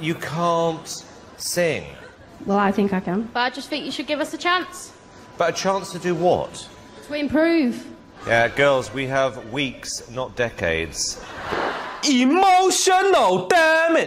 you can't sing. Well, I think I can. But I just think you should give us a chance But a chance to do what? to improve. Yeah, girls, we have weeks, not decades. Emotional, damn it!